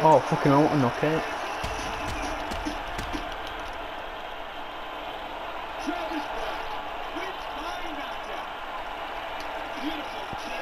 Oh, fucking I want to knock it. Travis Brown. Beautiful.